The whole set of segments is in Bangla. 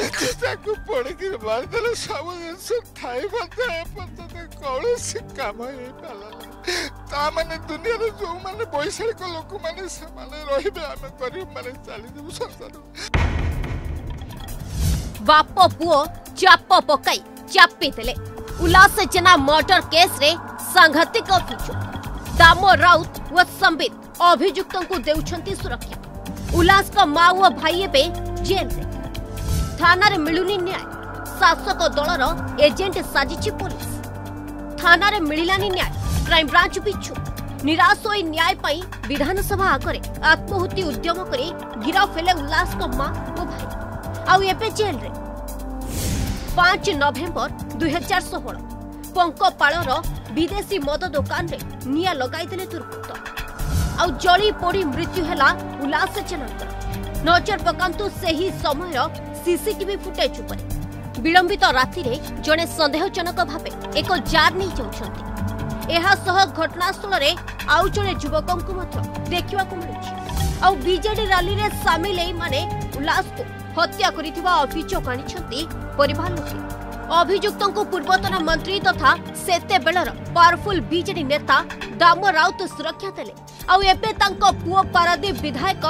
त्याच्यासारखं पडकी माणसाला सावध असं थायबाचा आहे पण त्याचा कळस काम आहे पाला ତାମାନେ ଦୁନିଆରେ ଯେଉଁମାନେ ବୈଶାଳିକ ଲୋକମାନେ ସେମାନେ ରହିବେ ଆମେ ଗରିବମାନେ ଚାଲିଯିବୁ ସଂସାର ବାପ ପୁଅ ଚାପ ପକାଇ ଚାପିଦେଲେ ଉଲ୍ଲାସ ଜେନା ମର୍ଡର କେସ୍ରେ ସାଂଘାତିକ ଅଭିଯୋଗ ଦାମ ରାଉତ ଓ ସମ୍ବିତ ଅଭିଯୁକ୍ତଙ୍କୁ ଦେଉଛନ୍ତି ସୁରକ୍ଷା ଉଲ୍ଲାସଙ୍କ ମା ଓ ଭାଇ ଏବେ ଜେଲ୍ରେ থানার মিলুনি ন্যায় শাসক দলর এজেন্ট সাজিছে পুলিশ থানার মিলানি ন্যায় ক্রাইমব্রাঞ্চ পিছু নিরাশ হয়ে ন্যায় পাই বিধানসভা আগে আত্মহতি উদ্যম করে গিরফ হলে উল্লাস মা ও ভাই আউ এবে জেলরে পাঁচ নভেম্বর দুই হাজার ষোহল পঙ্কপাড়র বিদেশী মদ দোকানে নিয়া লগাই দে দুর্বৃত্ত আউ জলি পোড়ি মৃত্যু হল উল্লাস জেনাঙ্কর নজর পকাত সেই সময় সিসিটিভি ফুটেজ উপরে বিলম্বিত রাতে জনে সন্দেহজনক ভাবে এক জার নিয়ে যাচ্ছেন এসহ ঘটনাস্থলের আউ জনে যুবকঙ্ দেখা মিলুছে আউ বিজেডি রালিরে সামিল এই মানে উল্লাসকু হত্যা করে অভিযোগ আনিছেন পরিবার লোকে অভিযুক্ত পূর্বতন মন্ত্রী তথা সেতেবেলার পাওয়ারফুল বিজেডি নেতা দাম রাউত সুরক্ষা দেলে আউ এবে তাঙ্ক পুয় পারাদীপ বিধায়ক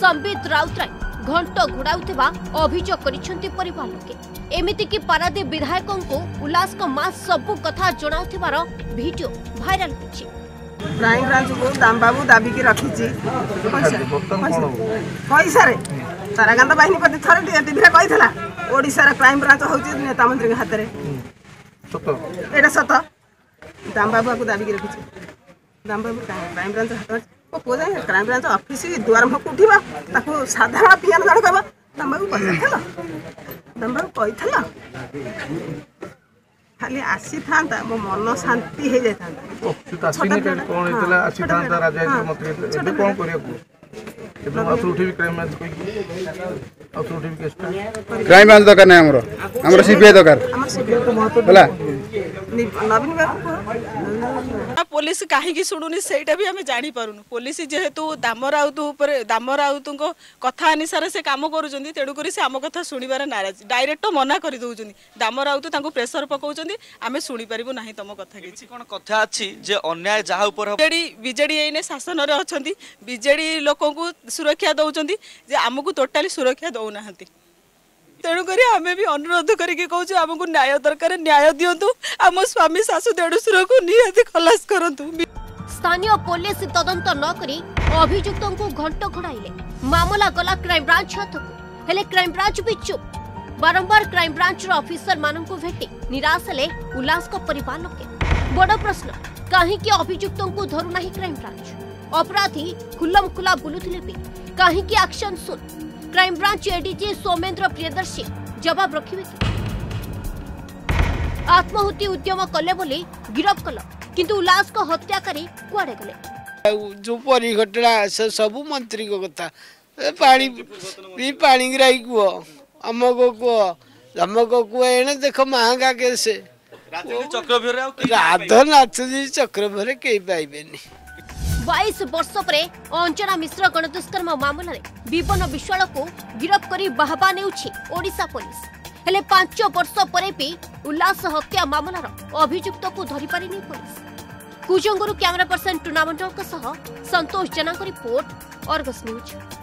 সম্বিত রাউতরায় ঘণ্ট ঘোড়াউথিবা অভিযোগ করেছেন পরিবার লোকে এমিতিকি পারাদ্বীপ বিধায়কঙ্কু উল্লাসক মা সবু কথা জনাউথিবার ভিডিও ভাইরাল হয়েছে କ୍ରାଇମବ୍ରାଞ୍ଚକୁ ଦାମବାବୁ ଦାବିକି ରଖିଛି ପଇସାରେ ତାରାକାନ୍ତ ବାହିନୀପତି ଥରେ ଟିଭିରେ କହିଥିଲା ଓଡ଼ିଶାର କ୍ରାଇମବ୍ରାଞ୍ଚ ହେଉଛି ନେତା ମନ୍ତ୍ରୀଙ୍କ ହାତରେ ଏଇଟା ସତ ଦାମବାବୁ ଆକୁ ଦାବିକି ରଖିଛି ଦାମବାବୁ କ୍ରାଇମବ୍ରାଞ୍ଚ ହାତରେ ମୋ ପୁଅ ଯାଇ କ୍ରାଇମବ୍ରାଞ୍ଚ ଅଫିସ୍ ଦୁଆର ଉଠିବା ତାକୁ ସାଧାରଣ ପିଆନ ଜଣେ କହିବ ତମକୁ କହିଥିଲ ତମକୁ କହିଥିଲ ଖାଲି ଆସିଥାନ୍ତା ମୋ ମନ ଶାନ୍ତି ହେଇଯାଇଥାନ୍ତା କ୍ରାଇମ ବ୍ରାଞ୍ଚ ଦରକାର ନାହିଁ ଆମର ଆମର ସିବିଆଇ ଦରକାର ହେଲା ପୋଲିସ କାହିଁକି ଶୁଣୁନି ସେଇଟା ବି ଆମେ ଜାଣିପାରୁନୁ ପୋଲିସ ଯେହେତୁ ଦାମ ରାଉତ ଉପରେ ଦାମ ରାଉତଙ୍କ କଥା ଅନୁସାରେ ସେ କାମ କରୁଛନ୍ତି ତେଣୁକରି ସେ ଆମ କଥା ଶୁଣିବାରେ ନାରାଜ ଡାଇରେକ୍ଟ ମନା କରିଦେଉଛନ୍ତି ଦାମ ରାଉତ ତାଙ୍କୁ ପ୍ରେସର ପକାଉଛନ୍ତି ଆମେ ଶୁଣିପାରିବୁ ନାହିଁ ତମ କଥା କିଛି କ'ଣ କଥା ଅଛି ଯେ ଅନ୍ୟାୟ ଯାହା ଉପରେ ବିଜେଡି ବିଜେଡି ଏଇନେ ଶାସନରେ ଅଛନ୍ତି ବିଜେଡି ଲୋକଙ୍କୁ ସୁରକ୍ଷା ଦେଉଛନ୍ତି ଯେ ଆମକୁ ଟୋଟାଲି ସୁରକ୍ଷା ଦେଉନାହାନ୍ତି ତେଣୁକରି ଆମେ ବି ଅନୁରୋଧ କରିକି କହୁଛୁ ଆମକୁ ନ୍ୟାୟ ଦରକାର ନ୍ୟାୟ ଦିଅନ୍ତୁ ଆମ ସ୍ୱାମୀ ଶାଶୁ ଦେଢ଼ଶୁରକୁ ନିହାତି ଖଲାସ କରନ୍ତୁ ସ୍ଥାନୀୟ ପୋଲିସ ତଦନ୍ତ ନ କରି ଅଭିଯୁକ୍ତଙ୍କୁ ଘଣ୍ଟ ଘୋଡ଼ାଇଲେ ମାମଲା ଗଲା କ୍ରାଇମବ୍ରାଞ୍ଚ ହାତକୁ ହେଲେ କ୍ରାଇମବ୍ରାଞ୍ଚ ବି ଚୁପ୍ ବାରମ୍ବାର କ୍ରାଇମବ୍ରାଞ୍ଚର ଅଫିସରମାନଙ୍କୁ ଭେଟି ନିରାଶ ହେଲେ ଉଲ୍ଲାସଙ୍କ ପରିବାର ଲୋକେ ବଡ଼ ପ୍ରଶ୍ନ କାହିଁକି ଅଭିଯୁକ୍ତଙ୍କୁ ଧରୁନାହିଁ କ୍ରାଇମବ୍ରାଞ୍ଚ ଅପରାଧୀ ଖୁଲମଖୁଲା ବୁଲୁଥିଲେ ବି କାହିଁକି ଆକ୍ସନ ଶୂନ ક્રાઇમબ્રાન્ચ એડીજી સોમેન્દ્ર પ્રિયદર્શી જવાબ રખીવે આત્મહત્યા ઉદ્યમ गिरफ બોલી ગિરફ કલ को हत्या करी કુઆડે गले जो परिघटना से सब मंत्री को कथा पानी भी पानी गिराई कुओ अम को कुओ अम को कुओ एने देखो महंगा कैसे राधो नाथ चक्रभर कई पाइबे बइस वर्ष पर मिश्र गणदुष्कर्म ममन ओडिसा पुलिस हेले पलिस वर्ष परे उल्लास हत्या ममलार अभियुक्तको धरिपारी कुजंगुरु क्यमेरा पर्सन टुनाम सन्तोष जेना रिपोर्ट